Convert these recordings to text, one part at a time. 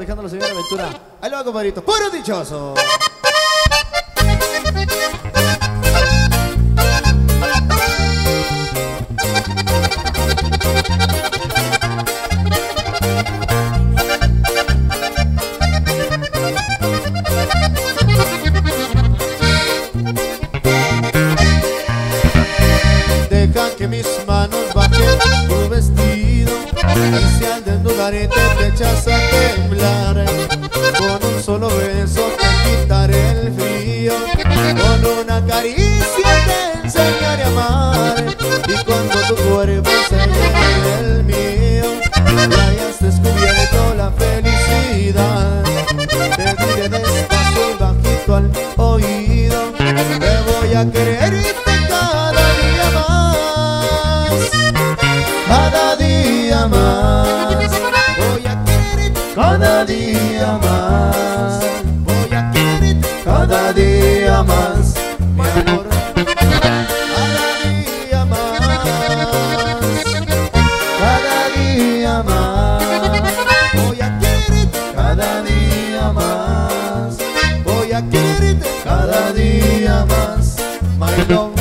Dejando la señora Aventura. Ahí lo va. ¡Puro dichoso! Si al desnudarte te echas a temblar. Con un solo beso te quitaré el frío. Con una caricia te enseñaré a amar. Y cuando tu cuerpo se llene del mío Y hayas descubierto la felicidad. Te diré despacio y bajito al oído Te voy a quererte cada día más día más. Voy a quererte cada día más. Mi amor Cada día más. Cada día más. Voy a quererte cada día más. Voy a quererte cada día más. My love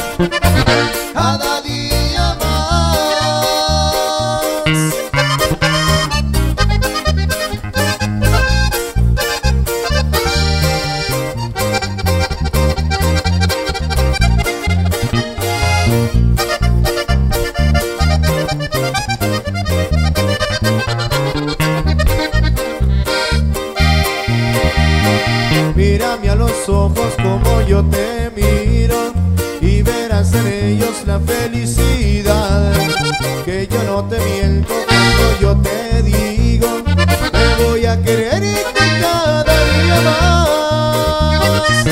Mírame a los ojos como yo te miro y verás en ellos la felicidad. Que yo no te miento cuando yo te digo, te voy a quererte cada día más,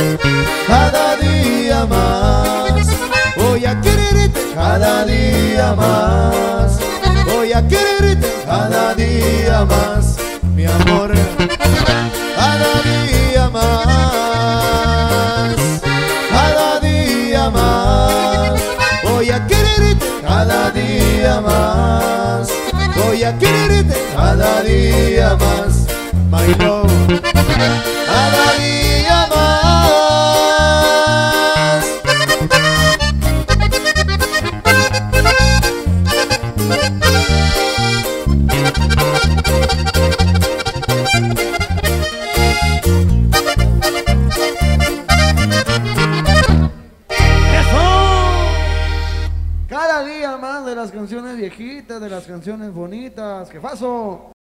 cada día más. Voy a quererte cada día más, voy a quererte cada día más, día más, voy a quererte cada día más, my love, cada día de las canciones viejitas, de las canciones bonitas. ¡Qué paso!